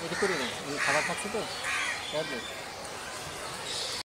이렇게 끓이네. 이 가방 다 쓰고.